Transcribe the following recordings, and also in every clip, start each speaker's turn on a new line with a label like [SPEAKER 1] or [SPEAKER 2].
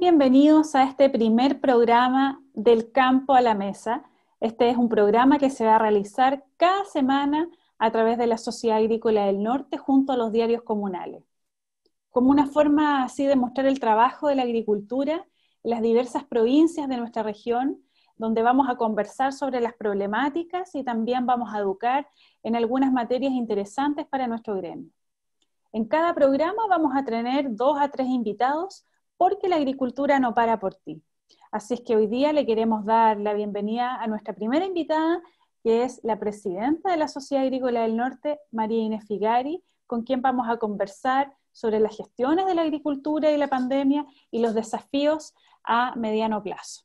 [SPEAKER 1] Bienvenidos a este primer programa del campo a la mesa. Este es un programa que se va a realizar cada semana a través de la Sociedad Agrícola del Norte junto a los diarios comunales, como una forma así de mostrar el trabajo de la agricultura en las diversas provincias de nuestra región, donde vamos a conversar sobre las problemáticas y también vamos a educar en algunas materias interesantes para nuestro gremio. En cada programa vamos a tener dos a tres invitados porque la agricultura no para por ti. Así es que hoy día le queremos dar la bienvenida a nuestra primera invitada, que es la presidenta de la Sociedad Agrícola del Norte, María Inés Figari, con quien vamos a conversar sobre las gestiones de la agricultura y la pandemia y los desafíos a mediano plazo.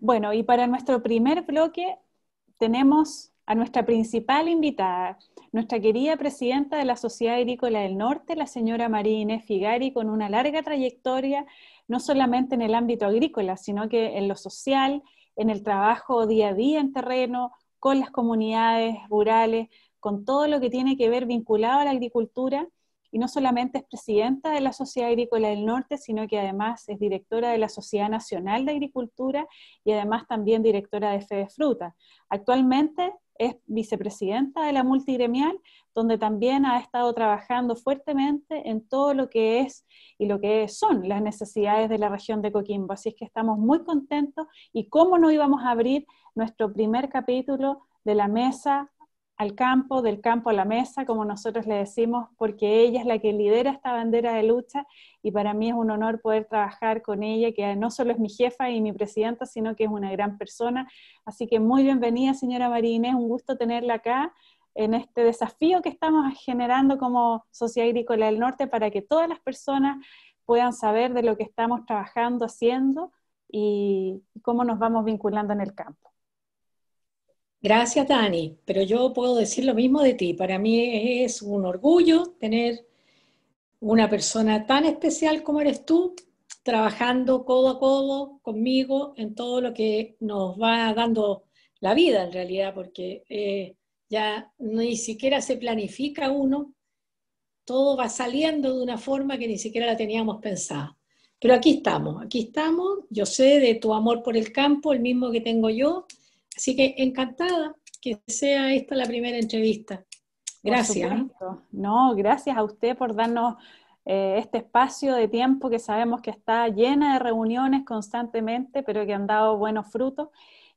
[SPEAKER 1] Bueno, y para nuestro primer bloque tenemos a nuestra principal invitada, nuestra querida presidenta de la Sociedad Agrícola del Norte, la señora María Inés Figari, con una larga trayectoria, no solamente en el ámbito agrícola, sino que en lo social, en el trabajo día a día en terreno, con las comunidades rurales, con todo lo que tiene que ver vinculado a la agricultura. Y no solamente es presidenta de la Sociedad Agrícola del Norte, sino que además es directora de la Sociedad Nacional de Agricultura y además también directora de Fede Fruta. Actualmente es vicepresidenta de la multigremial, donde también ha estado trabajando fuertemente en todo lo que es y lo que son las necesidades de la región de Coquimbo. Así es que estamos muy contentos y cómo no íbamos a abrir nuestro primer capítulo de la mesa al campo, del campo a la mesa, como nosotros le decimos, porque ella es la que lidera esta bandera de lucha y para mí es un honor poder trabajar con ella, que no solo es mi jefa y mi presidenta, sino que es una gran persona. Así que muy bienvenida, señora María Inés, un gusto tenerla acá en este desafío que estamos generando como Sociedad Agrícola del Norte para que todas las personas puedan saber de lo que estamos trabajando, haciendo y cómo nos vamos vinculando en el campo.
[SPEAKER 2] Gracias, Dani, pero yo puedo decir lo mismo de ti. Para mí es un orgullo tener una persona tan especial como eres tú, trabajando codo a codo conmigo en todo lo que nos va dando la vida en realidad, porque eh, ya ni siquiera se planifica uno, todo va saliendo de una forma que ni siquiera la teníamos pensada. Pero aquí estamos, aquí estamos, yo sé de tu amor por el campo, el mismo que tengo yo, Así que encantada que sea esta la primera entrevista. Gracias.
[SPEAKER 1] No, gracias a usted por darnos eh, este espacio de tiempo que sabemos que está llena de reuniones constantemente, pero que han dado buenos frutos.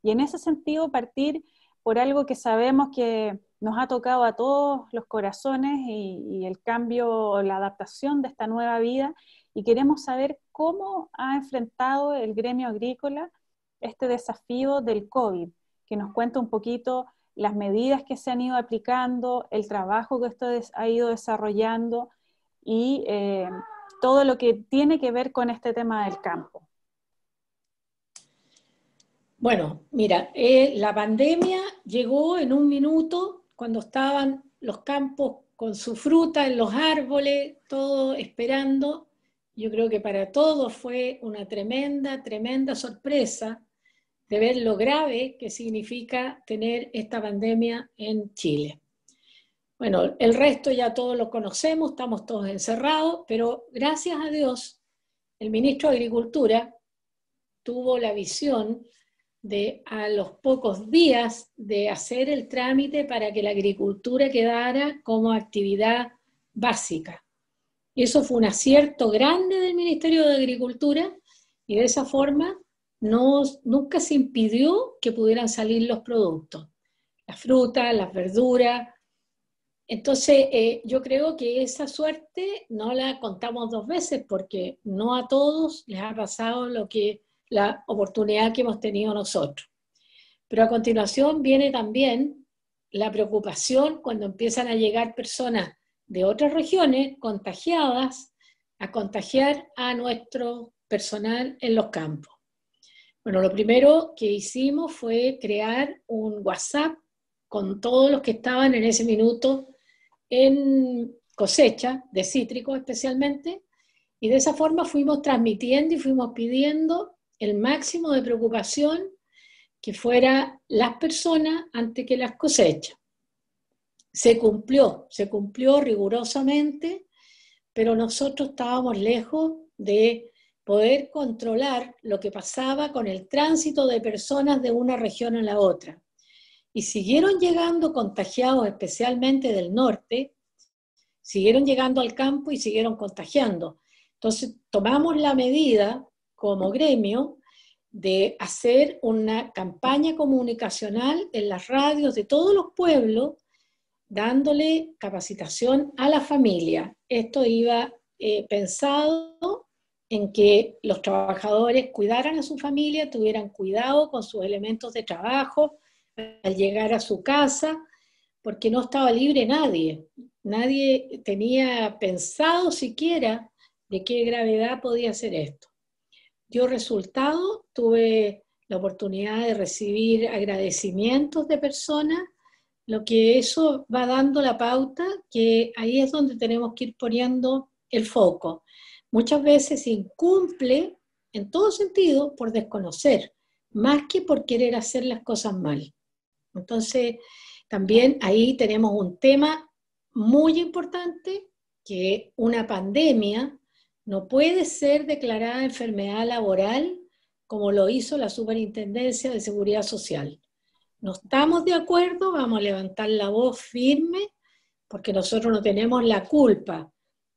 [SPEAKER 1] Y en ese sentido, partir por algo que sabemos que nos ha tocado a todos los corazones y, y el cambio la adaptación de esta nueva vida. Y queremos saber cómo ha enfrentado el gremio agrícola este desafío del COVID que nos cuenta un poquito las medidas que se han ido aplicando, el trabajo que esto ha ido desarrollando y eh, todo lo que tiene que ver con este tema del campo.
[SPEAKER 2] Bueno, mira, eh, la pandemia llegó en un minuto cuando estaban los campos con su fruta en los árboles, todo esperando. Yo creo que para todos fue una tremenda, tremenda sorpresa de ver lo grave que significa tener esta pandemia en Chile. Bueno, el resto ya todos lo conocemos, estamos todos encerrados, pero gracias a Dios, el ministro de Agricultura tuvo la visión de a los pocos días de hacer el trámite para que la agricultura quedara como actividad básica. Eso fue un acierto grande del Ministerio de Agricultura y de esa forma nunca se impidió que pudieran salir los productos, las frutas, las verduras. Entonces, eh, yo creo que esa suerte no la contamos dos veces porque no a todos les ha pasado lo que la oportunidad que hemos tenido nosotros. Pero a continuación viene también la preocupación cuando empiezan a llegar personas de otras regiones contagiadas a contagiar a nuestro personal en los campos. Bueno, lo primero que hicimos fue crear un WhatsApp con todos los que estaban en ese minuto en cosecha de cítricos especialmente, y de esa forma fuimos transmitiendo y fuimos pidiendo el máximo de preocupación que fuera las personas antes que las cosechas. Se cumplió, se cumplió rigurosamente, pero nosotros estábamos lejos de poder controlar lo que pasaba con el tránsito de personas de una región a la otra. Y siguieron llegando contagiados, especialmente del norte, siguieron llegando al campo y siguieron contagiando. Entonces tomamos la medida como gremio de hacer una campaña comunicacional en las radios de todos los pueblos, dándole capacitación a la familia. Esto iba eh, pensado en que los trabajadores cuidaran a su familia, tuvieran cuidado con sus elementos de trabajo al llegar a su casa, porque no estaba libre nadie. Nadie tenía pensado siquiera de qué gravedad podía ser esto dio resultado, tuve la oportunidad de recibir agradecimientos de personas, lo que eso va dando la pauta, que ahí es donde tenemos que ir poniendo el foco. Muchas veces incumple en todo sentido por desconocer, más que por querer hacer las cosas mal. Entonces, también ahí tenemos un tema muy importante, que una pandemia no puede ser declarada enfermedad laboral como lo hizo la Superintendencia de Seguridad Social. No estamos de acuerdo, vamos a levantar la voz firme porque nosotros no tenemos la culpa.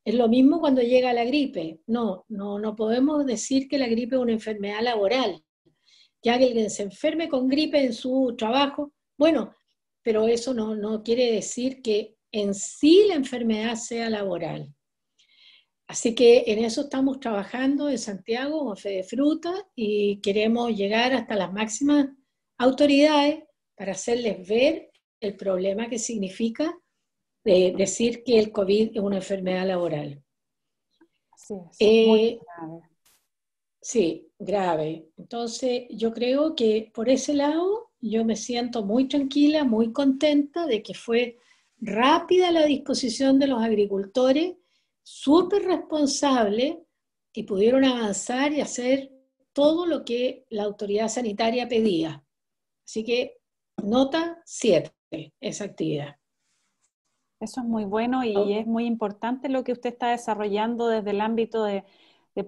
[SPEAKER 2] Es lo mismo cuando llega la gripe. No, no, no podemos decir que la gripe es una enfermedad laboral. Ya que alguien se enferme con gripe en su trabajo, bueno, pero eso no, no quiere decir que en sí la enfermedad sea laboral. Así que en eso estamos trabajando en Santiago con Fede Fruta y queremos llegar hasta las máximas autoridades para hacerles ver el problema que significa decir que el COVID es una enfermedad laboral.
[SPEAKER 1] Sí, eh, grave.
[SPEAKER 2] Sí, grave. Entonces, yo creo que por ese lado yo me siento muy tranquila, muy contenta de que fue rápida la disposición de los agricultores súper responsable y pudieron avanzar y hacer todo lo que la autoridad sanitaria pedía. Así que nota 7, esa actividad.
[SPEAKER 1] Eso es muy bueno y es muy importante lo que usted está desarrollando desde el ámbito de,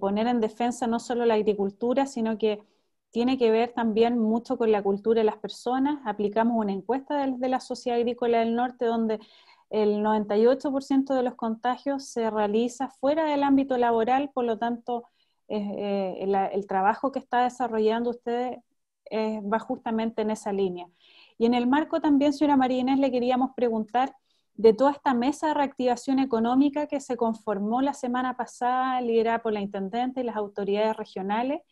[SPEAKER 1] poner en defensa no solo la agricultura, sino que tiene que ver también mucho con la cultura de las personas. Aplicamos una encuesta de, de la Sociedad Agrícola del Norte donde el 98% de los contagios se realiza fuera del ámbito laboral, por lo tanto, eh, el, trabajo que está desarrollando usted eh, va justamente en esa línea. Y en el marco también, señora María Inés, le queríamos preguntar de toda esta mesa de reactivación económica que se conformó la semana pasada, liderada por la Intendente y las autoridades regionales.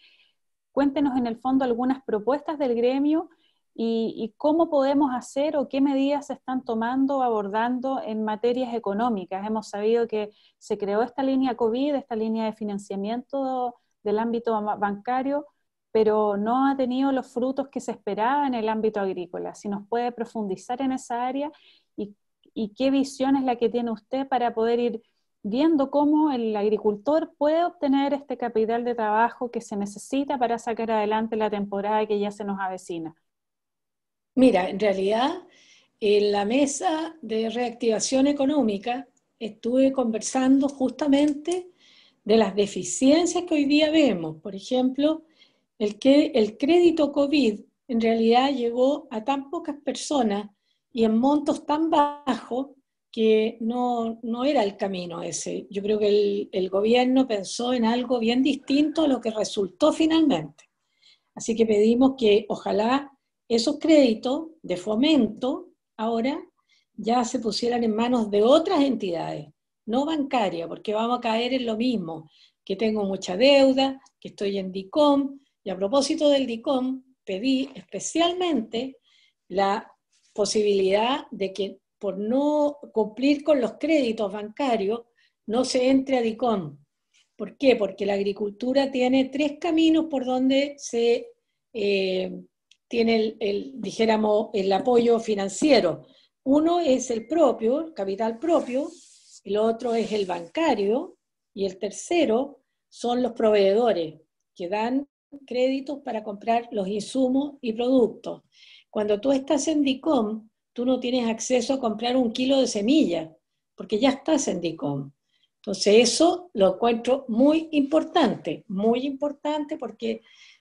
[SPEAKER 1] Cuéntenos en el fondo algunas propuestas del gremio y, cómo podemos hacer o qué medidas se están tomando o abordando en materias económicas. Hemos sabido que se creó esta línea COVID, esta línea de financiamiento del ámbito bancario, pero no ha tenido los frutos que se esperaba en el ámbito agrícola. Si nos puede profundizar en esa área y, y qué visión es la que tiene usted para poder ir viendo cómo el agricultor puede obtener este capital de trabajo que se necesita para sacar adelante la temporada que ya se nos avecina.
[SPEAKER 2] Mira, en realidad, en la mesa de reactivación económica estuve conversando justamente de las deficiencias que hoy día vemos. Por ejemplo, el que el crédito COVID en realidad llegó a tan pocas personas y en montos tan bajos que no, era el camino ese. Yo creo que el, el, gobierno pensó en algo bien distinto a lo que resultó finalmente. Así que pedimos que ojalá esos créditos de fomento ahora ya se pusieran en manos de otras entidades, no bancarias, porque vamos a caer en lo mismo, que tengo mucha deuda, que estoy en DICOM, y a propósito del DICOM, pedí especialmente la posibilidad de que por no cumplir con los créditos bancarios, no se entre a DICOM. ¿Por qué? Porque la agricultura tiene tres caminos por donde se eh, tiene el, dijéramos, el apoyo financiero. Uno es el propio, el capital propio, el otro es el bancario y el tercero son los proveedores que dan créditos para comprar los insumos y productos. Cuando tú estás en DICOM, tú no tienes acceso a comprar un kilo de semilla, porque ya estás en DICOM. Entonces eso lo encuentro muy importante, muy importante porque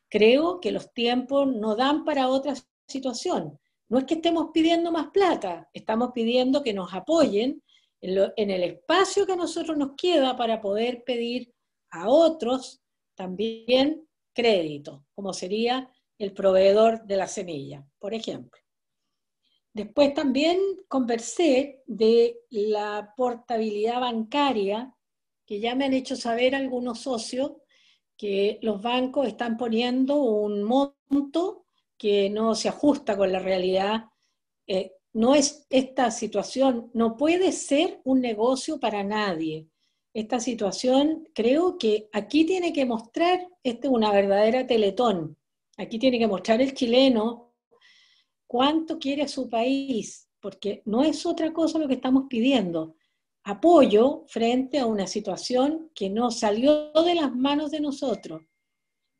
[SPEAKER 2] creo que los tiempos no dan para otra situación. No es que estemos pidiendo más plata, estamos pidiendo que nos apoyen en, el espacio que a nosotros nos queda para poder pedir a otros también crédito, como sería el proveedor de la semilla, por ejemplo. Después también conversé de la portabilidad bancaria, que ya me han hecho saber algunos socios que los bancos están poniendo un monto que no se ajusta con la realidad. Eh, no es esta situación, no puede ser un negocio para nadie. Esta situación creo que aquí tiene que mostrar, esta es una verdadera teletón, aquí tiene que mostrar el chileno cuánto quiere su país, porque no es otra cosa lo que estamos pidiendo. Apoyo frente a una situación que no salió de las manos de nosotros.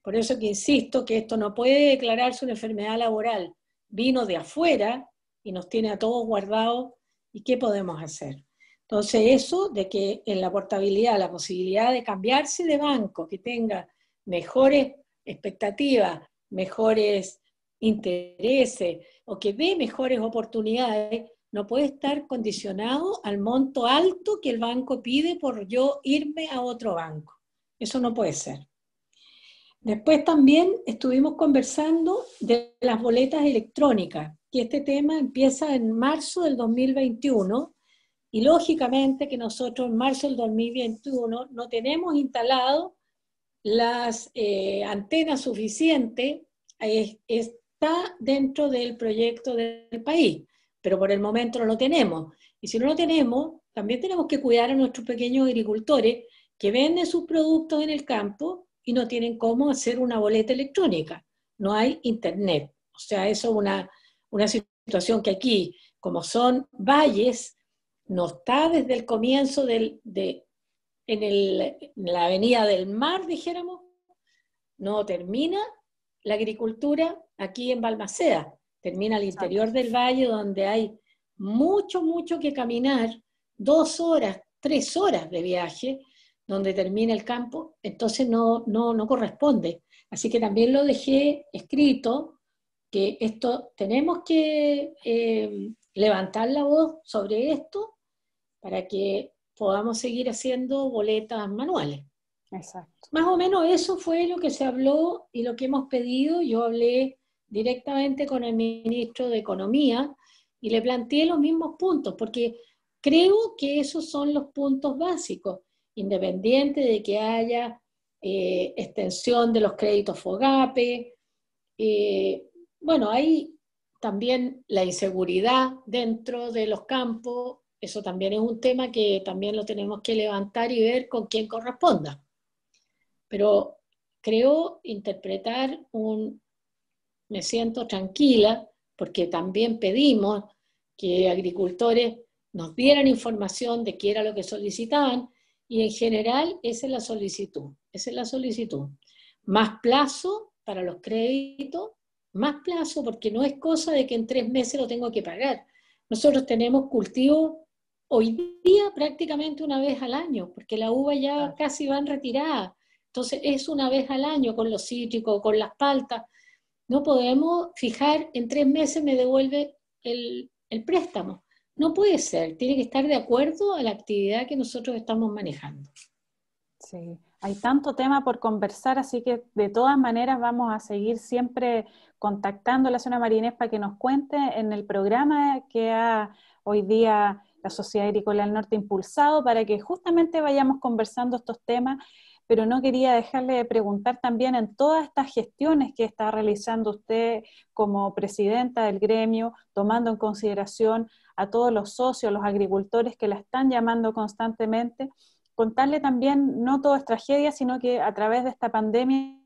[SPEAKER 2] Por eso que insisto que esto no puede declararse una enfermedad laboral. Vino de afuera y nos tiene a todos guardados. ¿Y qué podemos hacer? Entonces, eso de que en la portabilidad, la posibilidad de cambiarse de banco, que tenga mejores expectativas, mejores intereses o que dé mejores oportunidades, no puede estar condicionado al monto alto que el banco pide por yo irme a otro banco. Eso no puede ser. Después también estuvimos conversando de las boletas electrónicas que este tema empieza en marzo del 2021 y lógicamente que nosotros en marzo del 2021 no tenemos instalado las eh, antenas suficientes, está dentro del proyecto del país, pero por el momento no lo tenemos. Y si no lo tenemos, también tenemos que cuidar a nuestros pequeños agricultores que venden sus productos en el campo y no tienen cómo hacer una boleta electrónica. No hay internet. O sea, eso es una una situación que aquí, como son valles, no está desde el comienzo del, de, en, la avenida del mar, dijéramos, no termina la agricultura aquí en Balmaceda, termina al interior del valle donde hay mucho, mucho que caminar, dos horas, tres horas de viaje, donde termina el campo, entonces no, no, no corresponde. Así que también lo dejé escrito que esto tenemos que eh, levantar la voz sobre esto para que podamos seguir haciendo boletas manuales. Exacto. Más o menos eso fue lo que se habló y lo que hemos pedido. Yo hablé directamente con el ministro de Economía y le planteé los mismos puntos, porque creo que esos son los puntos básicos, independiente de que haya eh, extensión de los créditos FOGAPE, eh, bueno, hay también la inseguridad dentro de los campos, eso también es un tema que también lo tenemos que levantar y ver con quién corresponda. Pero creo interpretar un, me siento tranquila, porque también pedimos que agricultores nos dieran información de qué era lo que solicitaban, y en general esa es la solicitud, esa es la solicitud. Más plazo para los créditos, más plazo porque no es cosa de que en tres meses lo tengo que pagar. Nosotros tenemos cultivo hoy día prácticamente una vez al año, porque la uva ya casi va en retirada. Entonces es una vez al año con los cítricos, con las paltas. No podemos fijar en tres meses me devuelve el, el préstamo. No puede ser, tiene que estar de acuerdo a la actividad que nosotros estamos manejando.
[SPEAKER 1] Sí, hay tanto tema por conversar, así que de todas maneras vamos a seguir siempre contactando a la zona marinés para que nos cuente en el programa que ha hoy día la Sociedad Agrícola del Norte impulsado para que justamente vayamos conversando estos temas, pero no quería dejarle de preguntar también en todas estas gestiones que está realizando usted como presidenta del gremio, tomando en consideración a todos los socios, los agricultores que la están llamando constantemente, contarle también, no todo es tragedia, sino que a través de esta pandemia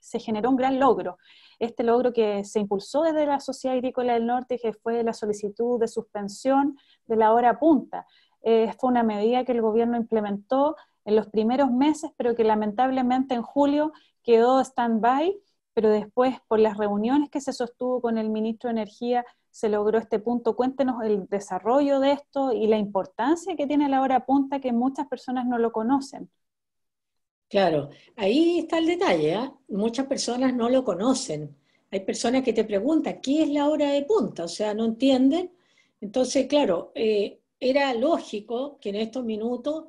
[SPEAKER 1] se generó un gran logro. Este logro que se impulsó desde la Sociedad Agrícola del Norte, que fue la solicitud de suspensión de la hora punta. Eh, fue una medida que el gobierno implementó en los primeros meses, pero que lamentablemente en julio quedó stand-by, pero después por las reuniones que se sostuvo con el ministro de Energía se logró este punto. Cuéntenos el desarrollo de esto y la importancia que tiene la hora punta que muchas personas no lo conocen.
[SPEAKER 2] Claro, ahí está el detalle. ¿eh? Muchas personas no lo conocen. Hay personas que te preguntan, ¿qué es la hora de punta? O sea, no entienden. Entonces, claro, eh, era lógico que en estos minutos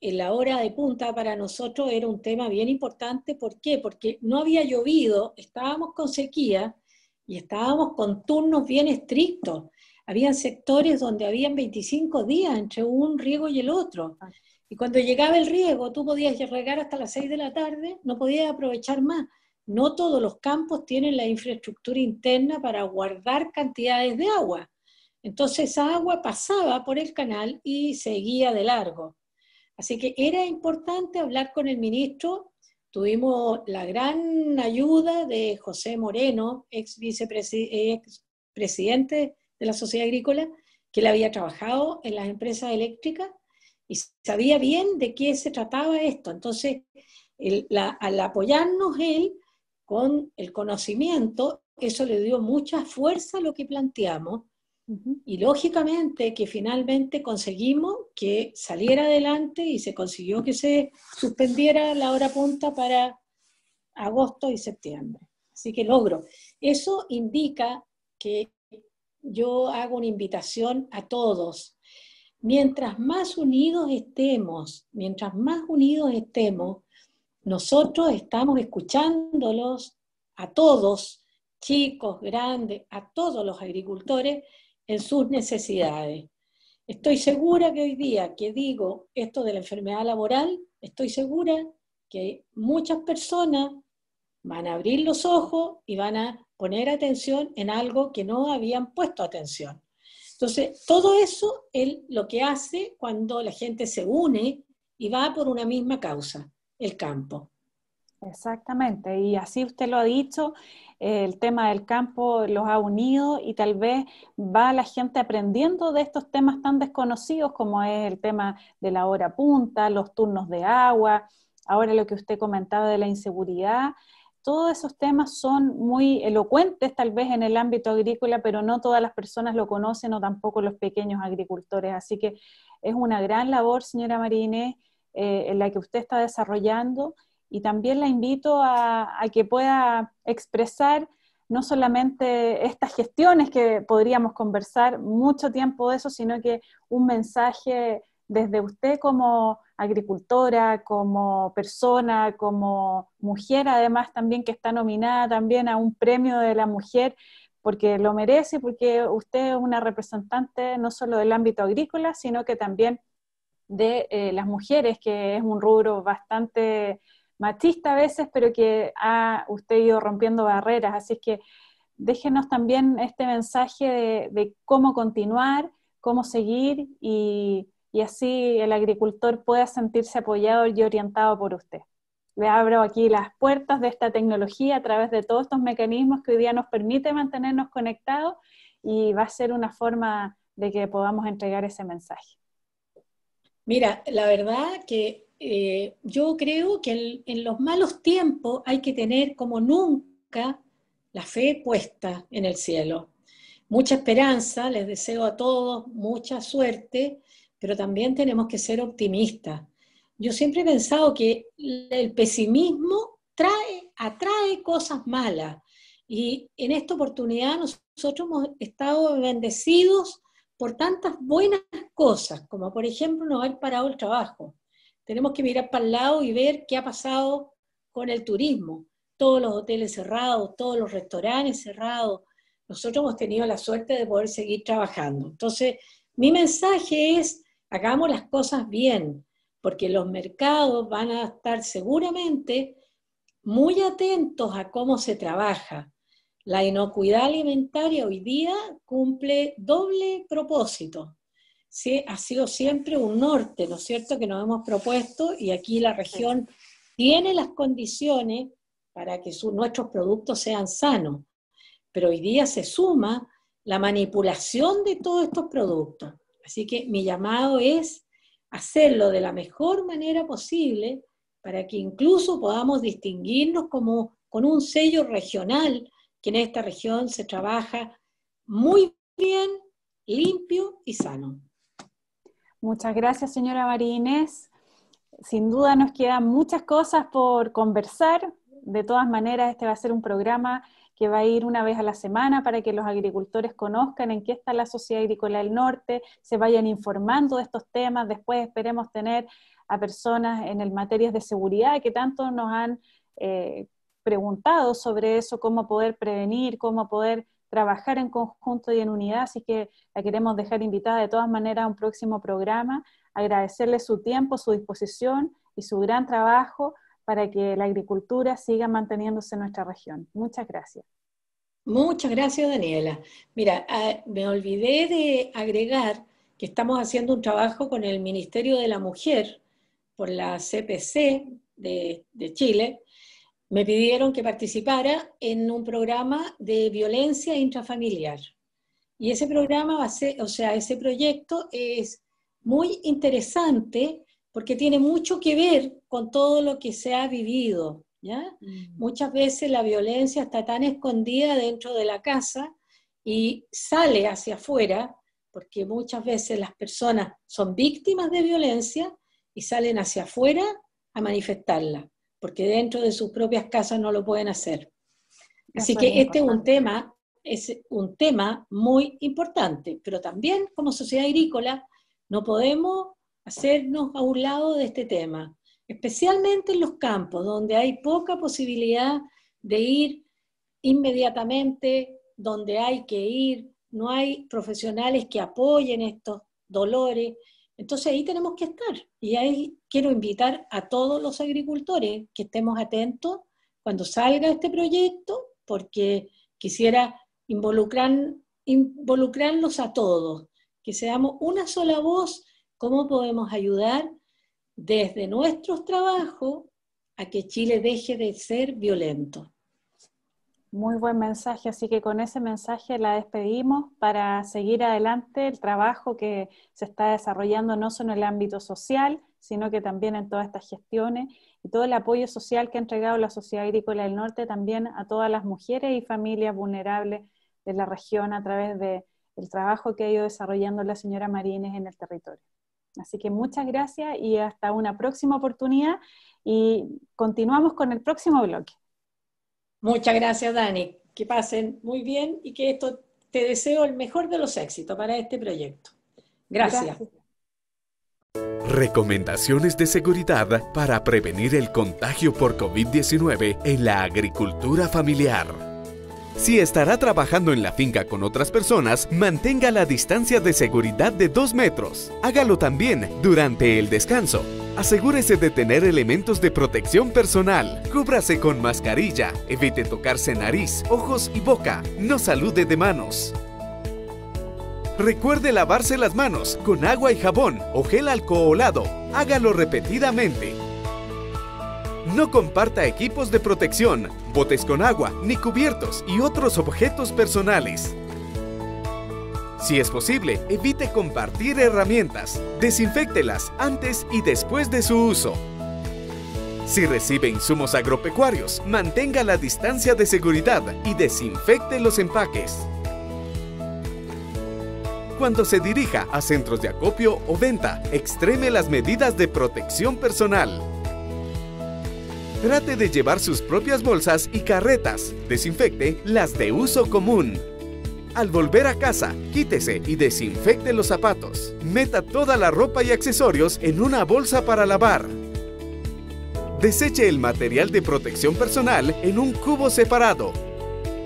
[SPEAKER 2] en la hora de punta para nosotros era un tema bien importante. ¿Por qué? Porque no había llovido, estábamos con sequía y estábamos con turnos bien estrictos. Habían sectores donde habían 25 días entre un riego y el otro. Y cuando llegaba el riego, tú podías regar hasta las 6 de la tarde, no podías aprovechar más. No todos los campos tienen la infraestructura interna para guardar cantidades de agua. Entonces esa agua pasaba por el canal y seguía de largo. Así que era importante hablar con el ministro. Tuvimos la gran ayuda de José Moreno, ex vicepresidente de la Sociedad Agrícola, que él había trabajado en las empresas eléctricas y sabía bien de qué se trataba esto. Entonces, al apoyarnos él con el conocimiento, eso le dio mucha fuerza a lo que planteamos y lógicamente que finalmente conseguimos que saliera adelante y se consiguió que se suspendiera la hora punta para agosto y septiembre. Así que logro. Eso indica que yo hago una invitación a todos. Mientras más unidos estemos, mientras más unidos estemos, nosotros estamos escuchándolos a todos, chicos, grandes, a todos los agricultores, en sus necesidades. Estoy segura que hoy día que digo esto de la enfermedad laboral, estoy segura que muchas personas van a abrir los ojos y van a poner atención en algo que no habían puesto atención. Entonces, todo eso es lo que hace cuando la gente se une y va por una misma causa, el campo.
[SPEAKER 1] Exactamente, y así usted lo ha dicho, el tema del campo los ha unido y tal vez va la gente aprendiendo de estos temas tan desconocidos como es el tema de la hora punta, los turnos de agua, ahora lo que usted comentaba de la inseguridad. Todos esos temas son muy elocuentes tal vez en el ámbito agrícola, pero no todas las personas lo conocen o tampoco los pequeños agricultores. Así que es una gran labor, señora Marine, eh, en la que usted está desarrollando y también la invito a, que pueda expresar no solamente estas gestiones que podríamos conversar mucho tiempo de eso, sino que un mensaje desde usted como agricultora, como persona, como mujer, además también que está nominada también a un premio de la mujer, porque lo merece, porque usted es una representante no solo del ámbito agrícola, sino que también de eh, las mujeres, que es un rubro bastante machista a veces, pero que ha usted ido rompiendo barreras. Así que déjenos también este mensaje de, cómo continuar, cómo seguir y, así el agricultor pueda sentirse apoyado y orientado por usted. Le abro aquí las puertas de esta tecnología a través de todos estos mecanismos que hoy día nos permite mantenernos conectados y va a ser una forma de que podamos entregar ese mensaje.
[SPEAKER 2] Mira, la verdad que eh, yo creo que en, los malos tiempos hay que tener como nunca la fe puesta en el cielo. Mucha esperanza, les deseo a todos mucha suerte, pero también tenemos que ser optimistas. Yo siempre he pensado que el pesimismo trae, atrae cosas malas. Y en esta oportunidad nosotros hemos estado bendecidos por tantas buenas cosas, como por ejemplo no haber parado el trabajo. Tenemos que mirar para el lado y ver qué ha pasado con el turismo. Todos los hoteles cerrados, todos los restaurantes cerrados. Nosotros hemos tenido la suerte de poder seguir trabajando. Entonces, mi mensaje es, hagamos las cosas bien, porque los mercados van a estar seguramente muy atentos a cómo se trabaja. La inocuidad alimentaria hoy día cumple doble propósito sí, ha sido siempre un norte, ¿no es cierto?, que nos hemos propuesto y aquí la región tiene las condiciones para que nuestros productos sean sanos. Pero hoy día se suma la manipulación de todos estos productos. Así que mi llamado es hacerlo de la mejor manera posible para que incluso podamos distinguirnos como con un sello regional, que en esta región se trabaja muy bien, limpio y sano.
[SPEAKER 1] Muchas gracias, señora María Inés. Sin duda nos quedan muchas cosas por conversar. De todas maneras, este va a ser un programa que va a ir una vez a la semana para que los agricultores conozcan en qué está la Sociedad Agrícola del Norte, se vayan informando de estos temas. Después esperemos tener a personas en el materias de seguridad que tanto nos han eh, preguntado sobre eso, cómo poder prevenir, cómo poder trabajar en conjunto y en unidad, así que la queremos dejar invitada de todas maneras a un próximo programa, agradecerle su tiempo, su disposición y su gran trabajo para que la agricultura siga manteniéndose en nuestra región. Muchas gracias.
[SPEAKER 2] Muchas gracias, Daniela. Mira, ah, me olvidé de agregar que estamos haciendo un trabajo con el Ministerio de la Mujer por la CPC de, Chile, me pidieron que participara en un programa de violencia intrafamiliar. Y ese programa va a ser, o sea, ese proyecto es muy interesante porque tiene mucho que ver con todo lo que se ha vivido. ¿ya? Mm. Muchas veces la violencia está tan escondida dentro de la casa y sale hacia afuera, porque muchas veces las personas son víctimas de violencia y salen hacia afuera a manifestarla porque dentro de sus propias casas no lo pueden hacer. Así que este es un tema, es un tema muy importante, pero también como sociedad agrícola no podemos hacernos a un lado de este tema, especialmente en los campos donde hay poca posibilidad de ir inmediatamente, donde hay que ir, no hay profesionales que apoyen estos dolores, entonces ahí tenemos que estar. Y ahí quiero invitar a todos los agricultores que estemos atentos cuando salga este proyecto, porque quisiera involucrar, involucrarlos a todos, que seamos una sola voz, cómo podemos ayudar desde nuestros trabajos a que Chile deje de ser violento.
[SPEAKER 1] Muy buen mensaje, así que con ese mensaje la despedimos para seguir adelante el trabajo que se está desarrollando no solo en el ámbito social, sino que también en todas estas gestiones y todo el apoyo social que ha entregado la Sociedad Agrícola del Norte también a todas las mujeres y familias vulnerables de la región a través del trabajo que ha ido desarrollando la señora Marínez en el territorio. Así que muchas gracias y hasta una próxima oportunidad y continuamos con el próximo bloque.
[SPEAKER 2] Muchas gracias, Dani. Que pasen muy bien y que esto te deseo el mejor de los éxitos para este proyecto. Gracias.
[SPEAKER 3] Recomendaciones de seguridad para prevenir el contagio por COVID-19 en la agricultura familiar. Si estará trabajando en la finca con otras personas, mantenga la distancia de seguridad de 2 metros. Hágalo también durante el descanso. Asegúrese de tener elementos de protección personal. Cúbrase con mascarilla. Evite tocarse nariz, ojos y boca. No salude de manos. Recuerde lavarse las manos con agua y jabón o gel alcoholado. Hágalo repetidamente. No comparta equipos de protección, botes con agua, ni cubiertos y otros objetos personales. Si es posible, evite compartir herramientas. Desinféctelas antes y después de su uso. Si recibe insumos agropecuarios, mantenga la distancia de seguridad y desinfecte los empaques. Cuando se dirija a centros de acopio o venta, extreme las medidas de protección personal. Trate de llevar sus propias bolsas y carretas. Desinfecte las de uso común. Al volver a casa, quítese y desinfecte los zapatos. Meta toda la ropa y accesorios en una bolsa para lavar. Deseche el material de protección personal en un cubo separado.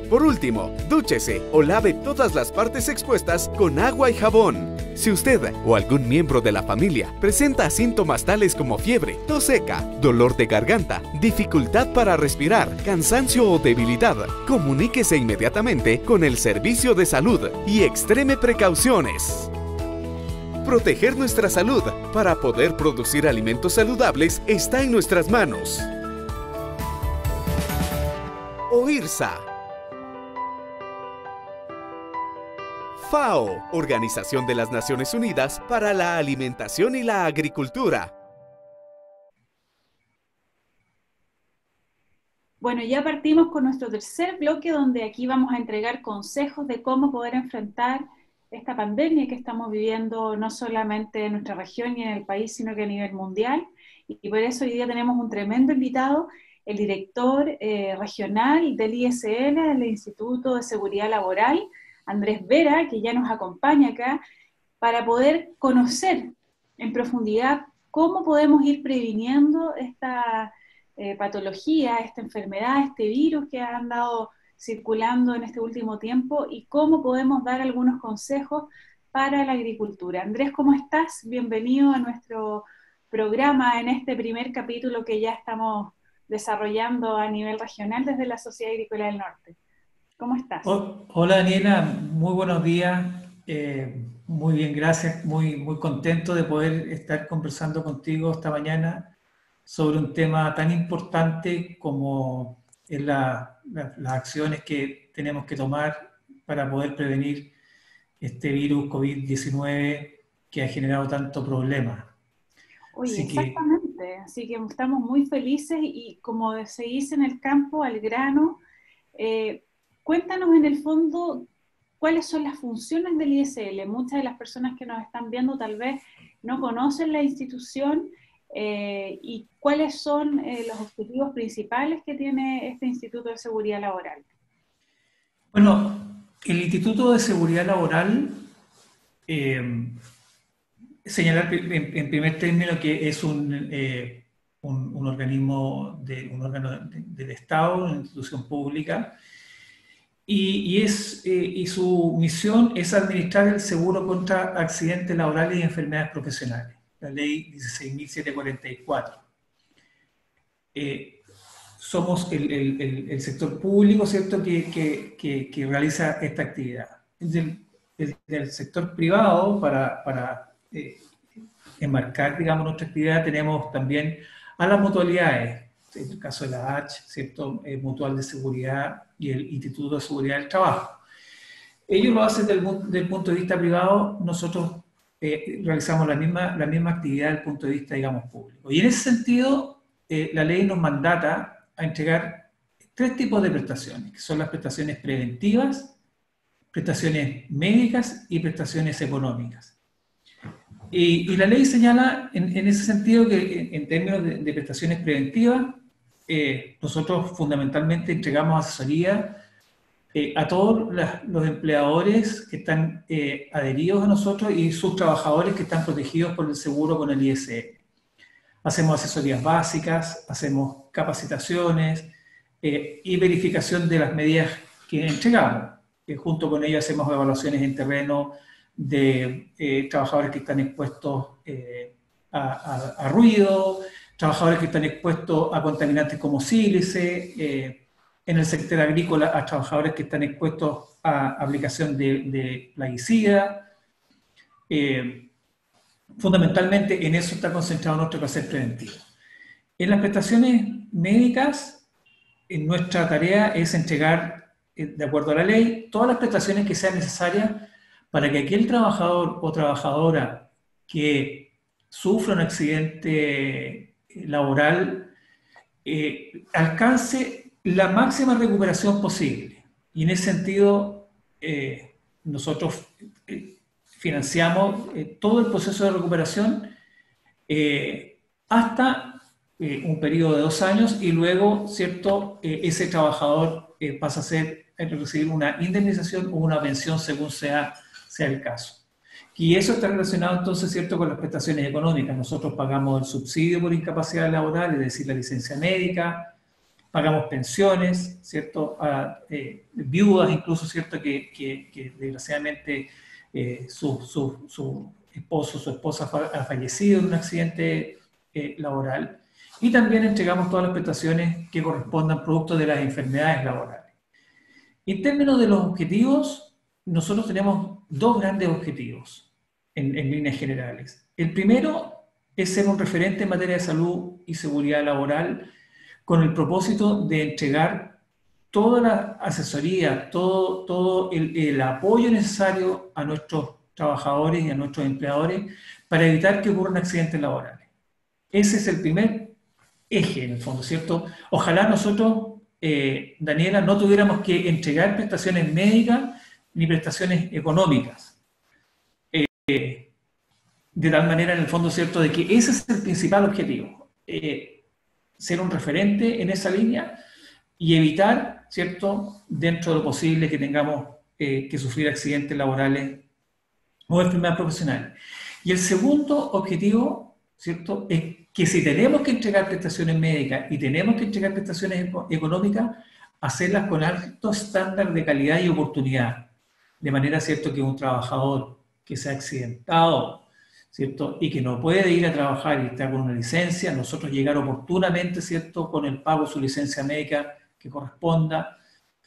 [SPEAKER 3] Por último, dúchese o lave todas las partes expuestas con agua y jabón. Si usted o algún miembro de la familia presenta síntomas tales como fiebre, tos seca, dolor de garganta, dificultad para respirar, cansancio o debilidad, comuníquese inmediatamente con el servicio de salud y extreme precauciones. Proteger nuestra salud para poder producir alimentos saludables está en nuestras manos. OIRSA FAO, Organización de las Naciones Unidas para la Alimentación y la Agricultura.
[SPEAKER 1] Bueno, ya partimos con nuestro tercer bloque donde aquí vamos a entregar consejos de cómo poder enfrentar esta pandemia que estamos viviendo no solamente en nuestra región y en el país, sino que a nivel mundial. Y por eso hoy día tenemos un tremendo invitado, el director eh, regional del ISL, del Instituto de Seguridad Laboral, Andrés Vera, que ya nos acompaña acá, para poder conocer en profundidad cómo podemos ir previniendo esta eh, patología, esta enfermedad, este virus que ha andado circulando en este último tiempo y cómo podemos dar algunos consejos para la agricultura. Andrés, ¿cómo estás? Bienvenido a nuestro programa en este primer capítulo que ya estamos desarrollando a nivel regional desde la Sociedad Agrícola del Norte. ¿Cómo estás?
[SPEAKER 4] Hola Daniela, muy buenos días. Eh, muy bien, gracias. Muy, muy contento de poder estar conversando contigo esta mañana sobre un tema tan importante como es las acciones que tenemos que tomar para poder prevenir este virus COVID-19 que ha generado tanto problema.
[SPEAKER 1] Oye, exactamente. Así que estamos muy felices y como se dice en el campo, al grano, eh, cuéntanos en el fondo cuáles son las funciones del ISL. Muchas de las personas que nos están viendo tal vez no conocen la institución eh, y cuáles son eh, los objetivos principales que tiene este Instituto de Seguridad Laboral.
[SPEAKER 4] Bueno, el Instituto de Seguridad Laboral, eh, señalar en, primer término que es un, un, organismo de, un órgano del Estado, una institución pública, y, es, y su misión es administrar el seguro contra accidentes laborales y enfermedades profesionales la ley 16.744. Eh, somos el, el, el, sector público, ¿cierto?, que, realiza esta actividad. Del, del, sector privado, para, para eh, enmarcar, digamos, nuestra actividad, tenemos también a las mutualidades, en el caso de la H, ¿cierto?, eh, Mutual de Seguridad y el Instituto de Seguridad del Trabajo. Ellos lo hacen del, del punto de vista privado, nosotros eh, realizamos la misma, la misma actividad desde el punto de vista, digamos, público. Y en ese sentido, eh, la ley nos mandata a entregar tres tipos de prestaciones, que son las prestaciones preventivas, prestaciones médicas y prestaciones económicas. Y, la ley señala en, ese sentido que en, términos de, prestaciones preventivas, eh, nosotros fundamentalmente entregamos asesoría eh, a todos los empleadores que están eh, adheridos a nosotros y sus trabajadores que están protegidos por el seguro con el ISE. Hacemos asesorías básicas, hacemos capacitaciones eh, y verificación de las medidas que entregamos. junto con ello hacemos evaluaciones en terreno de trabajadores que están expuestos a, a, ruido, trabajadores que están expuestos a contaminantes como sílice, en el sector agrícola a trabajadores que están expuestos a aplicación de, de plaguicida. Eh, fundamentalmente en eso está concentrado nuestro placer preventivo. En las prestaciones médicas, en nuestra tarea es entregar, eh, de acuerdo a la ley, todas las prestaciones que sean necesarias para que aquel trabajador o trabajadora que sufra un accidente laboral eh, alcance la máxima recuperación posible. Y en ese sentido, eh, nosotros eh, financiamos eh, todo el proceso de recuperación hasta un periodo de dos años y luego, ¿cierto?, ese trabajador pasa a, ser, a recibir una indemnización o una pensión según sea, sea el caso. Y eso está relacionado entonces, ¿cierto?, con las prestaciones económicas. Nosotros pagamos el subsidio por incapacidad laboral, es decir, la licencia médica, pagamos pensiones, ¿cierto? A eh, viudas incluso, ¿cierto? Que, desgraciadamente eh, su, su, su, esposo su esposa ha fallecido en un accidente eh, laboral. Y también entregamos todas las prestaciones que correspondan producto de las enfermedades laborales. En términos de los objetivos, nosotros tenemos dos grandes objetivos en, líneas generales. El primero es ser un referente en materia de salud y seguridad laboral con el propósito de entregar toda la asesoría, todo, todo el, apoyo necesario a nuestros trabajadores y a nuestros empleadores para evitar que ocurran accidentes laborales. Ese es el primer eje, en el fondo, ¿cierto? Ojalá nosotros, eh, Daniela, no tuviéramos que entregar prestaciones médicas ni prestaciones económicas. de tal manera, en el fondo, ¿cierto?, de que ese es el principal objetivo, eh, ser un referente en esa línea y evitar, ¿cierto?, dentro de lo posible que tengamos eh, que sufrir accidentes laborales o enfermedades profesionales. Y el segundo objetivo, ¿cierto?, es que si tenemos que entregar prestaciones médicas y tenemos que entregar prestaciones económicas, hacerlas con alto estándar de calidad y oportunidad. De manera, ¿cierto?, que un trabajador que se ha accidentado, ¿cierto? Y que no puede ir a trabajar y está con una licencia, nosotros llegar oportunamente, ¿cierto? Con el pago de su licencia médica que corresponda,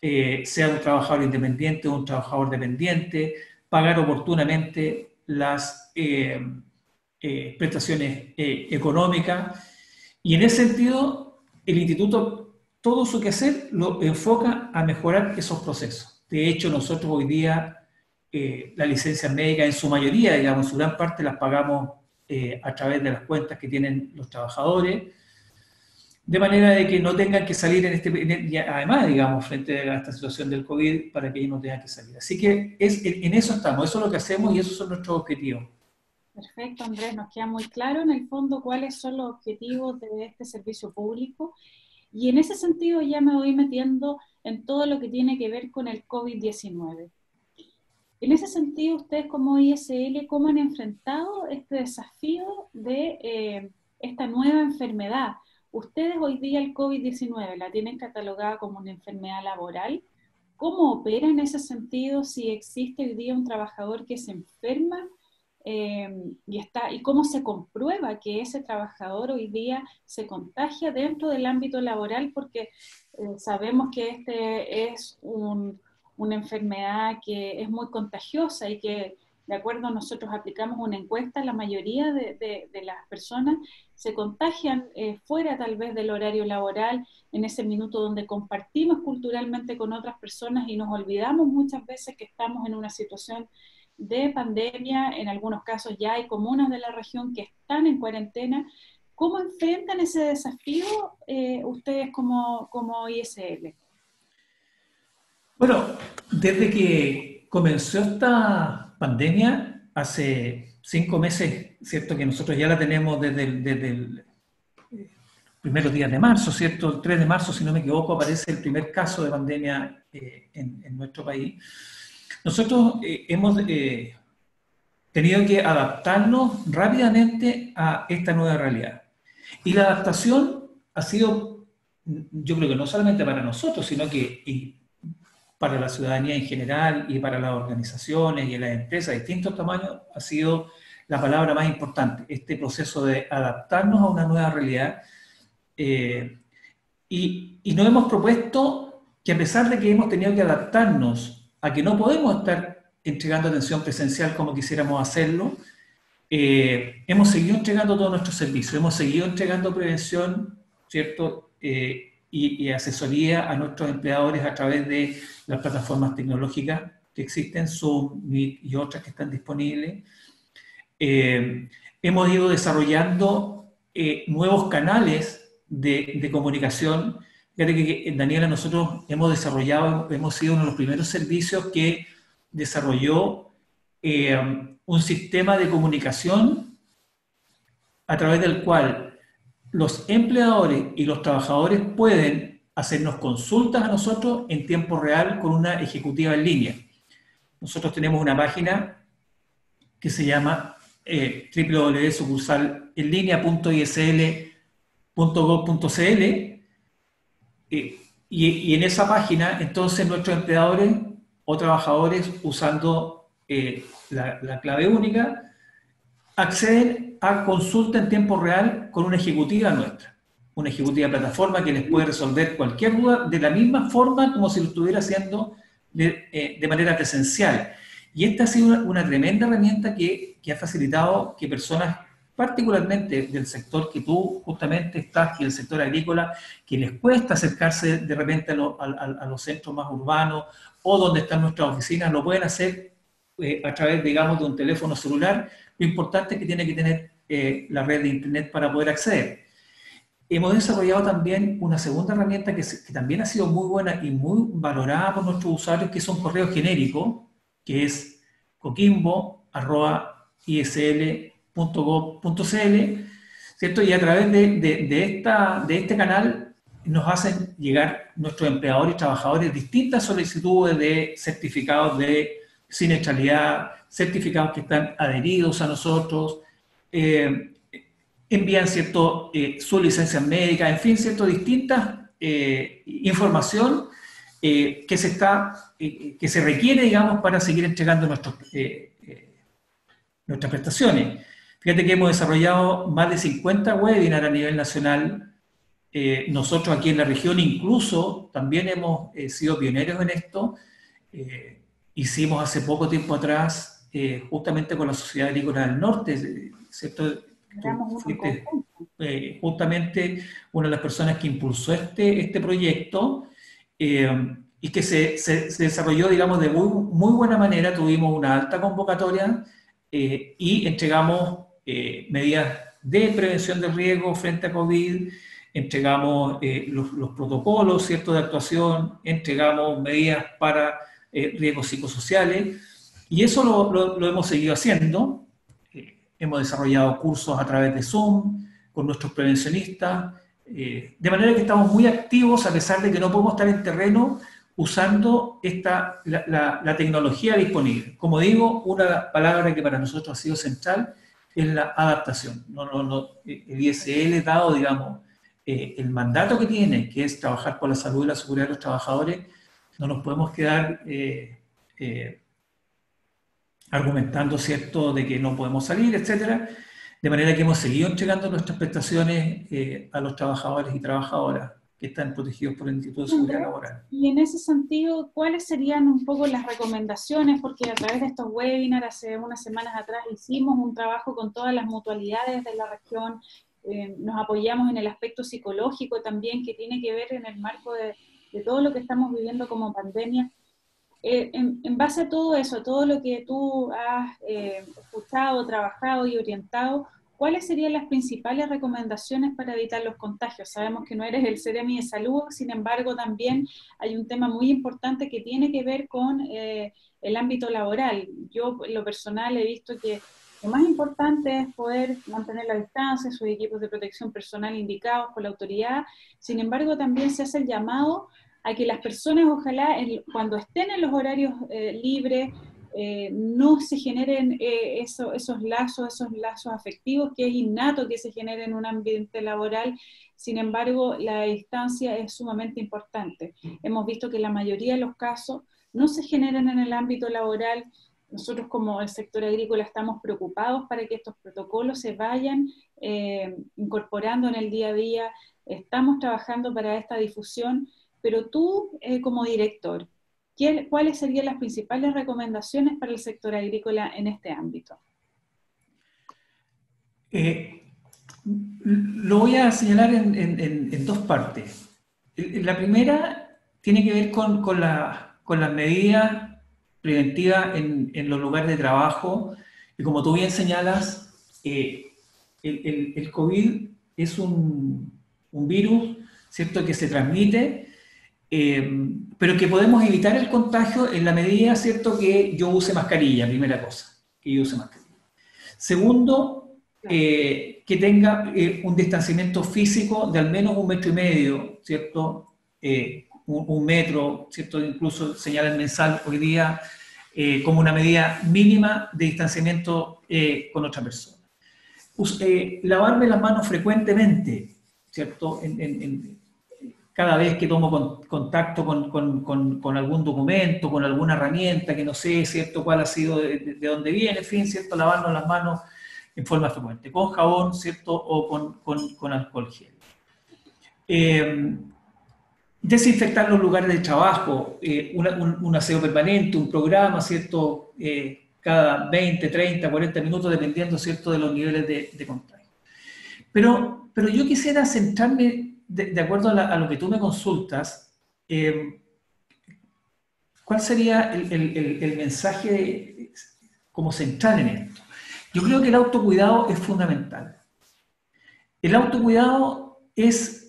[SPEAKER 4] eh, sea un trabajador independiente o un trabajador dependiente, pagar oportunamente las eh, eh, prestaciones económicas. Y en ese sentido, el instituto, todo su quehacer lo enfoca a mejorar esos procesos. De hecho, nosotros hoy día eh, las licencias médicas en su mayoría, digamos, su gran parte las pagamos eh, a través de las cuentas que tienen los trabajadores, de manera de que no tengan que salir en este, además, digamos, frente a esta situación del COVID, para que ellos no tengan que salir. Así que es, en eso estamos, eso es lo que hacemos y esos son nuestros objetivos.
[SPEAKER 1] Perfecto, Andrés, nos queda muy claro en el fondo cuáles son los objetivos de este servicio público. Y en ese sentido ya me voy metiendo en todo lo que tiene que ver con el COVID-19. En ese sentido, ustedes como ISL, ¿cómo han enfrentado este desafío de eh, esta nueva enfermedad? Ustedes hoy día el COVID-19 la tienen catalogada como una enfermedad laboral. ¿Cómo opera en ese sentido si existe hoy día un trabajador que se enferma eh, y, está, y cómo se comprueba que ese trabajador hoy día se contagia dentro del ámbito laboral? Porque eh, sabemos que este es un una enfermedad que es muy contagiosa y que, de acuerdo nosotros aplicamos una encuesta, la mayoría de, las personas se contagian eh, fuera tal vez del horario laboral, en ese minuto donde compartimos culturalmente con otras personas y nos olvidamos muchas veces que estamos en una situación de pandemia, en algunos casos ya hay comunas de la región que están en cuarentena. ¿Cómo enfrentan ese desafío eh, ustedes como, como ISL?
[SPEAKER 4] Bueno, desde que comenzó esta pandemia, hace cinco meses, ¿cierto? Que nosotros ya la tenemos desde el, desde eh, primeros días de marzo, ¿cierto? El 3 de marzo, si no me equivoco, aparece el primer caso de pandemia eh, en, nuestro país. Nosotros hemos tenido que adaptarnos rápidamente a esta nueva realidad. Y la adaptación ha sido, yo creo que no solamente para nosotros, sino que para la ciudadanía en general y para las organizaciones y las empresas de distintos tamaños ha sido la palabra más importante, este proceso de adaptarnos a una nueva realidad. Eh, y, y nos hemos propuesto que a pesar de que hemos tenido que adaptarnos a que no podemos estar entregando atención presencial como quisiéramos hacerlo, eh, hemos seguido entregando todos nuestros servicios, hemos seguido entregando prevención, ¿cierto? Eh, y, asesoría a nuestros empleadores a través de las plataformas tecnológicas que existen, Zoom, y otras que están disponibles. Eh, hemos ido desarrollando eh, nuevos canales de, de comunicación. Fíjate que, Daniela, nosotros hemos desarrollado, hemos sido uno de los primeros servicios que desarrolló eh, un sistema de comunicación a través del cual los empleadores y los trabajadores pueden hacernos consultas a nosotros en tiempo real con una ejecutiva en línea. Nosotros tenemos una página que se llama eh, www.sucursalenlinea.isl.gov.cl eh, y, en esa página entonces nuestros empleadores o trabajadores usando eh, la, la clave única acceden a consulta en tiempo real con una ejecutiva nuestra, una ejecutiva plataforma que les puede resolver cualquier duda de la misma forma como si lo estuviera haciendo de, eh, manera presencial. Y esta ha sido una, tremenda herramienta que, que, ha facilitado que personas, particularmente del sector que tú justamente estás, que el sector agrícola, que les cuesta acercarse de repente a, los centros más urbanos o donde están nuestras oficinas, lo pueden hacer eh, a través, digamos, de un teléfono celular lo importante es que tiene que tener eh, la red de Internet para poder acceder. Hemos desarrollado también una segunda herramienta que, también ha sido muy buena y muy valorada por nuestros usuarios, que es un correo que es coquimbo isl.gov.cl, ¿cierto? Y a través de, esta, de este canal nos hacen llegar nuestros empleadores y trabajadores distintas solicitudes de certificados de siniestralidad, certificados que están adheridos a nosotros, eh, envían cierto, eh, su licencia médica, en fin, cierto, distintas eh, información que, se está, que se requiere, digamos, para seguir entregando nuestros, nuestras prestaciones. Fíjate que hemos desarrollado más de 50 webinars a nivel nacional. nosotros aquí en la región incluso también hemos sido pioneros en esto. Hicimos hace poco tiempo atrás, justamente con la Sociedad Agrícola del Norte, ¿cierto? Eh, justamente una de las personas que impulsó este, este proyecto eh, y que se, se, desarrolló, digamos, de muy, muy, buena manera. Tuvimos una alta convocatoria eh, y entregamos medidas de prevención de riesgo frente a COVID, entregamos los, los, protocolos ¿cierto? de actuación, entregamos medidas para riesgos psicosociales y eso lo, hemos seguido haciendo. Hemos desarrollado cursos a través de Zoom con nuestros prevencionistas, eh, de manera que estamos muy activos a pesar de que no podemos estar en terreno usando esta, la, tecnología disponible. Como digo, una palabra que para nosotros ha sido central es la adaptación. No, no, no, el ISL dado, digamos, eh, el mandato que tiene, que es trabajar por la salud y la seguridad de los trabajadores, no nos podemos quedar eh, argumentando, ¿cierto?, de que no podemos salir, etcétera. De manera que hemos seguido entregando nuestras prestaciones eh, a los trabajadores y trabajadoras que están protegidos por el Instituto de Seguridad Laboral.
[SPEAKER 1] Y en ese sentido, ¿cuáles serían un poco las recomendaciones? Porque a través de estos webinars, hace unas semanas atrás, hicimos un trabajo con todas las mutualidades de la región, eh, nos apoyamos en el aspecto psicológico también, que tiene que ver en el marco de, de todo lo que estamos viviendo como pandemia. Eh, en, base a todo eso, a todo lo que tú has eh, escuchado, trabajado y orientado, ¿cuáles serían las principales recomendaciones para evitar los contagios? Sabemos que no eres el CEREMI de salud, sin embargo, también hay un tema muy importante que tiene que ver con eh, el ámbito laboral. Yo, en lo personal, he visto que lo más importante es poder mantener la distancia, sus equipos de protección personal indicados por la autoridad. Sin embargo, también se hace el llamado a que las personas ojalá cuando estén en los horarios eh, libres eh, no se generen eh, esos lazos, esos lazos afectivos que es innato que se genere en un ambiente laboral. Sin embargo, la distancia es sumamente importante. Hemos visto que la mayoría de los casos no se generan en el ámbito laboral. Nosotros como el sector agrícola estamos preocupados para que estos protocolos se vayan incorporando en el día a día. Estamos trabajando para esta difusión pero tú, eh, como director, ¿cuáles serían las principales recomendaciones para el sector agrícola en este ámbito?
[SPEAKER 4] Eh, lo voy a señalar en, dos partes. La primera tiene que ver con, las medidas preventivas en, los lugares de trabajo. Y como tú bien señalas, eh, el, COVID es un, un virus, ¿cierto?, que se transmite eh, pero que podemos evitar el contagio en la medida, ¿cierto?, que yo use mascarilla, primera cosa, que yo use mascarilla. Segundo, eh, que tenga un distanciamiento físico de al menos un metro y medio, ¿cierto? Un, metro, ¿cierto? Incluso señala el mensal hoy día como una medida mínima de distanciamiento con otra persona. lavarme las manos frecuentemente, ¿cierto? en, cada vez que tomo contacto con, algún documento, con alguna herramienta que no sé, ¿cierto?, cuál ha sido, de, dónde viene, en fin, ¿cierto?, lavarnos las manos en forma frecuente, con jabón, ¿cierto?, o con, alcohol gel. Desinfectar los lugares de trabajo, eh, un, aseo permanente, un programa, ¿cierto?, eh, cada 20, 30, 40 minutos, dependiendo, ¿cierto?, de los niveles de, contagio. Pero, pero yo quisiera centrarme de, acuerdo a, lo que tú me consultas, eh, ¿cuál sería el, mensaje como central en esto? Yo creo que el autocuidado es fundamental. El autocuidado es,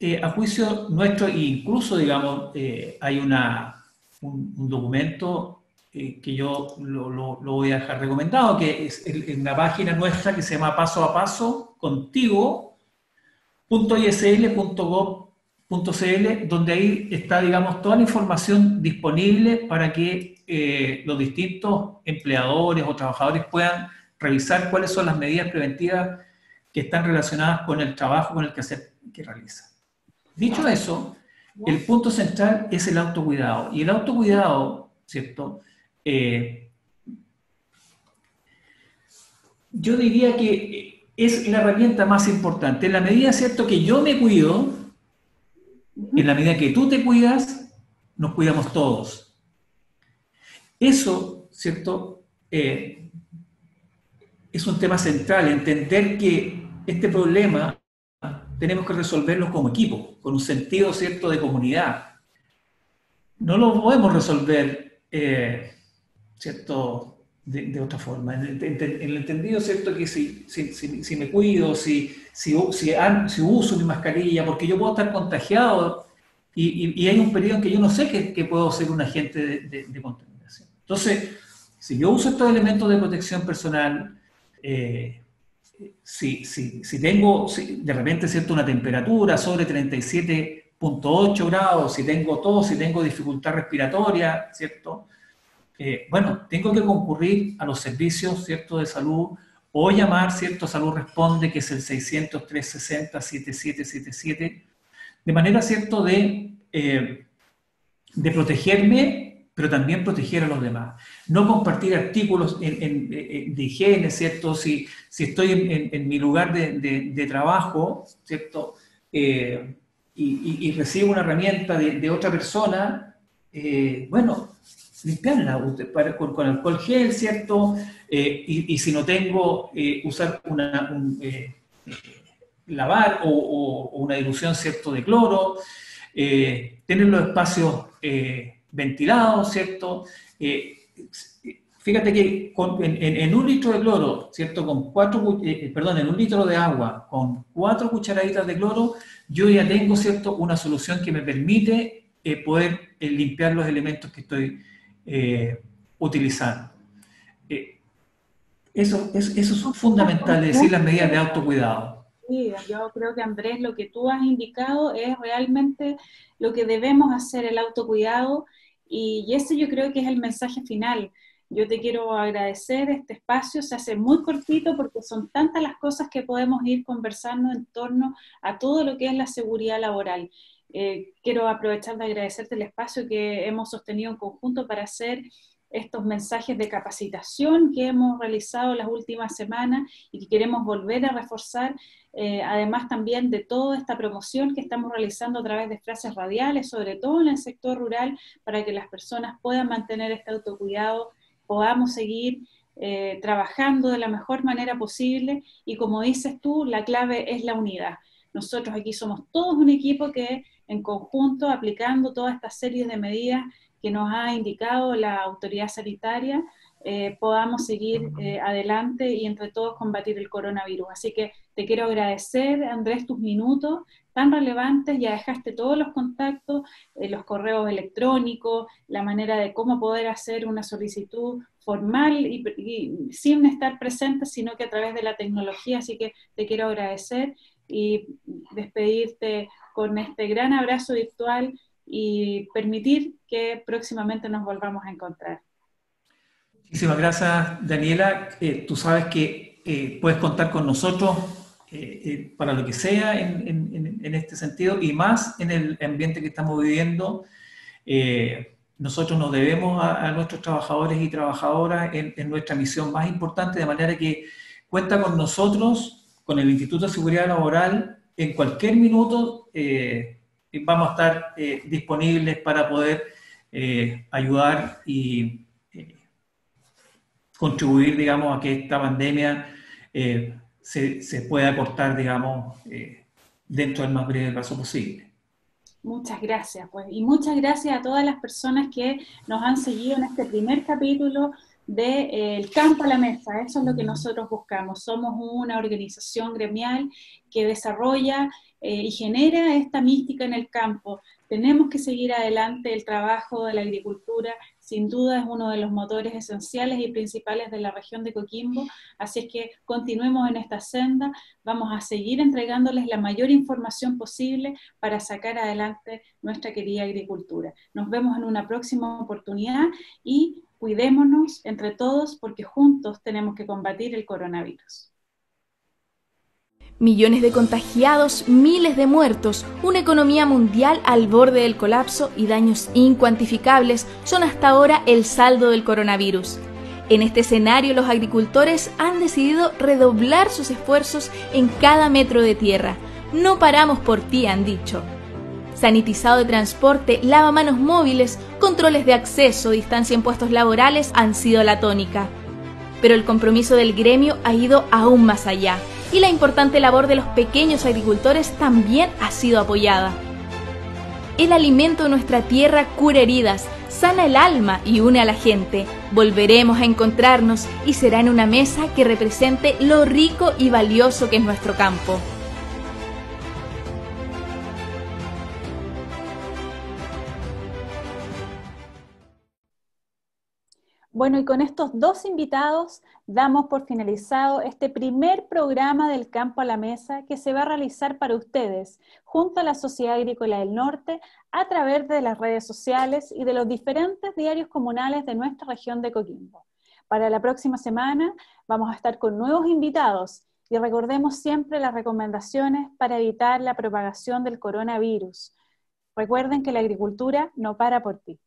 [SPEAKER 4] eh, a juicio nuestro, incluso, digamos, eh, hay un, documento eh, que yo lo, voy a dejar recomendado, que es en la página nuestra que se llama paso a paso contigo.isl.gov.cl, donde ahí está, digamos, toda la información disponible para que los distintos empleadores o trabajadores puedan revisar cuáles son las medidas preventivas que están relacionadas con el trabajo, con el que realiza. Dicho eso, el punto central es el autocuidado. Y el autocuidado, ¿cierto? Eh, yo diría que es la herramienta más importante. En la medida, ¿cierto?, que yo me cuido, en la medida que tú te cuidas, nos cuidamos todos. Eso, ¿cierto? Eh, es un tema central, entender que este problema tenemos que resolverlo como equipo, con un sentido cierto de comunidad. No lo podemos resolver, eh, ¿cierto? De, otra forma. En el, entendido, ¿cierto? Que si, si, me cuido, si, si, si, uso mi mascarilla, porque yo puedo estar contagiado y, hay un periodo en que yo no sé que, puedo ser un agente de, contaminación. Entonces, si yo uso estos elementos de protección personal, eh, si, si, si tengo de repente una temperatura sobre 37.8 grados, si tengo tos, si tengo dificultad respiratoria, ¿cierto? Eh, bueno, tengo que concurrir a los servicios ¿cierto? de salud o llamar, ¿cierto? Salud Responde, que es el 600-360-7777, de manera, ¿cierto?, de, eh, de protegerme pero también proteger a los demás. No compartir artículos de higiene, ¿cierto? Si, estoy en, mi lugar de, trabajo, ¿cierto? Eh, y, recibo una herramienta de, otra persona, eh, bueno, limpiarla con, con, alcohol gel, ¿cierto? Eh, y, si no tengo, usar una, lavar o, una dilución, ¿cierto?, de cloro, tener los espacios ventilado, ¿cierto? Eh, fíjate que en, un litro de cloro, ¿cierto? Con cuatro, eh, eh, perdón, en un litro de agua, con cuatro cucharaditas de cloro, yo ya tengo, ¿cierto? Una solución que me permite poder limpiar los elementos que estoy utilizando. eso, eso, eso, es fundamental, decir las medidas de autocuidado.
[SPEAKER 1] Sí, yo creo que Andrés, lo que tú has indicado es realmente lo que debemos hacer, el autocuidado, y, ese yo creo que es el mensaje final. Yo te quiero agradecer este espacio, se hace muy cortito porque son tantas las cosas que podemos ir conversando en torno a todo lo que es la seguridad laboral. Eh, quiero aprovechar de agradecerte el espacio que hemos sostenido en conjunto para hacer estos mensajes de capacitación que hemos realizado las últimas semanas y que queremos volver a reforzar, eh, además también de toda esta promoción que estamos realizando a través de frases radiales, sobre todo en el sector rural, para que las personas puedan mantener este autocuidado, podamos seguir eh, trabajando de la mejor manera posible y como dices tú, la clave es la unidad. Nosotros aquí somos todos un equipo que en conjunto, aplicando toda esta serie de medidas, que nos ha indicado la autoridad sanitaria, eh, podamos seguir eh, adelante y entre todos combatir el coronavirus. Así que te quiero agradecer, Andrés, tus minutos tan relevantes, ya dejaste todos los contactos, eh, los correos electrónicos, la manera de cómo poder hacer una solicitud formal y, sin estar presente, sino que a través de la tecnología. Así que te quiero agradecer y despedirte con este gran abrazo virtual y permitir que próximamente nos volvamos a encontrar.
[SPEAKER 4] Muchísimas gracias, Daniela. Eh, tú sabes que eh, puedes contar con nosotros eh, para lo que sea en, en, este sentido y más en el ambiente que estamos viviendo. nosotros nos debemos a, a, nuestros trabajadores y trabajadoras en, nuestra misión más importante, de manera que cuenta con nosotros, con el Instituto de Seguridad Laboral, en cualquier minuto vamos a estar eh, disponibles para poder eh, ayudar y eh, contribuir, digamos, a que esta pandemia se, se, pueda cortar, digamos, dentro del más breve plazo posible.
[SPEAKER 1] Muchas gracias, pues, y muchas gracias a todas las personas que nos han seguido en este primer capítulo del campo a la mesa. Eso es lo que nosotros buscamos. Somos una organización gremial que desarrolla eh, y genera esta mística en el campo. Tenemos que seguir adelante el trabajo de la agricultura sin duda es uno de los motores esenciales y principales de la región de Coquimbo, así es que continuemos en esta senda, vamos a seguir entregándoles la mayor información posible para sacar adelante nuestra querida agricultura. Nos vemos en una próxima oportunidad y cuidémonos entre todos porque juntos tenemos que combatir el coronavirus.
[SPEAKER 5] Millones de contagiados, miles de muertos, una economía mundial al borde del colapso y daños incuantificables son hasta ahora el saldo del coronavirus. En este escenario los agricultores han decidido redoblar sus esfuerzos en cada metro de tierra. No paramos por ti, han dicho. Sanitizado de transporte, lavamanos móviles, controles de acceso, distancia en puestos laborales han sido la tónica. Pero el compromiso del gremio ha ido aún más allá y la importante labor de los pequeños agricultores también ha sido apoyada. El alimento de nuestra tierra cura heridas, sana el alma y une a la gente. Volveremos a encontrarnos y será en una mesa que represente lo rico y valioso que es nuestro campo.
[SPEAKER 1] Bueno, y con estos dos invitados damos por finalizado este primer programa del Campo a la Mesa que se va a realizar para ustedes junto a la Sociedad Agrícola del Norte a través de las redes sociales y de los diferentes diarios comunales de nuestra región de Coquimbo. Para la próxima semana vamos a estar con nuevos invitados y recordemos siempre las recomendaciones para evitar la propagación del coronavirus. Recuerden que la agricultura no para por ti.